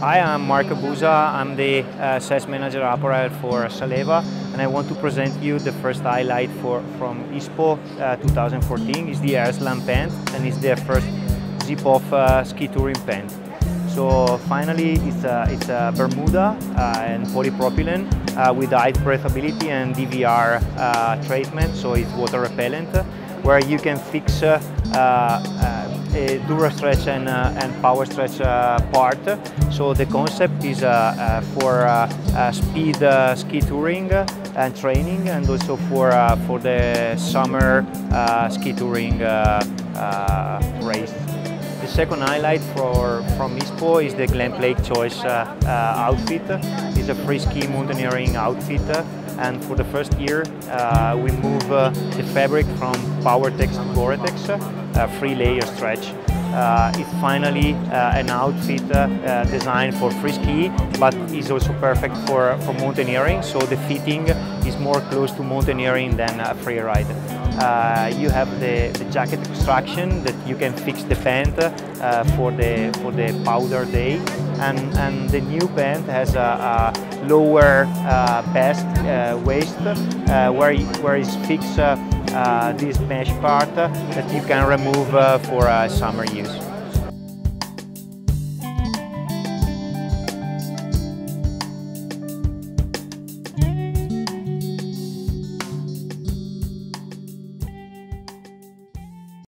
Hi, I'm Marco Busa. I'm the uh, sales manager apparel for Salewa, and I want to present you the first highlight for from ISPO uh, 2014. It's the Airslam pant, and it's the first zip-off uh, ski touring pant. So finally, it's a, it's a Bermuda uh, and polypropylene uh, with high breathability and DVR uh, treatment, so it's water repellent, where you can fix a DuraStretch and, uh, and Power Stretch uh, part. So the concept is uh, for speed ski touring and training and also for, for the summer ski touring race. The second highlight for, from ISPO is the Glen Blake Choice uh, uh, outfit. It's a free ski mountaineering outfit and for the first year we move the fabric from PowerTex to Gore-Tex, free layer stretch. Uh, it's finally uh, an outfit uh, designed for free ski, but is also perfect for, for mountaineering. So the fitting is more close to mountaineering than a free ride. you have the, the, jacket extraction that you can fix the pant for the for the powder day, and and the new pant has a, a lower best waist where where is fixed uh, this mesh part that you can remove uh, for uh, summer use.